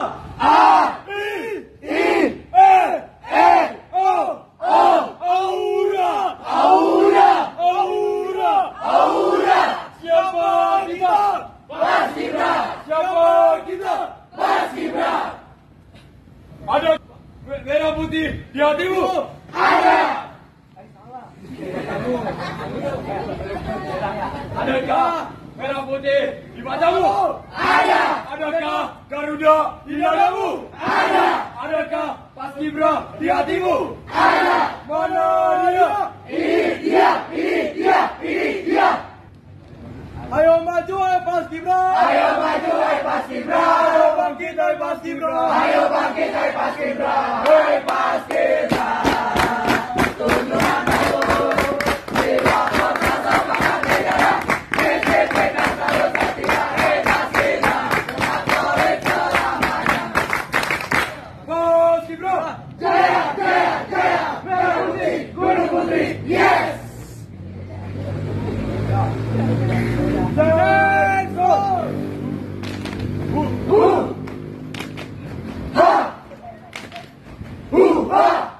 A, I, E, E, O, O, Aura, Aura, Aura, Aura. Siapa kita? Paskibra. Siapa kita? Paskibra. Ada merah putih di hatimu? Ada. Adakah merah putih di matamu? Ada. Adakah Garuda di dadamu? Ada. Adakah Paskibra di hatimu? Ada. Mana dia? Ini dia, ini dia, ini dia. Ayo maju hai Paskibra. Ayo maju hai Paskibra. Ayo bangkit hai Paskibra. Ayo bangkit hai Paskibra. Hei yes. Stand. Ooh, ooh. Ha. Ooh, ha.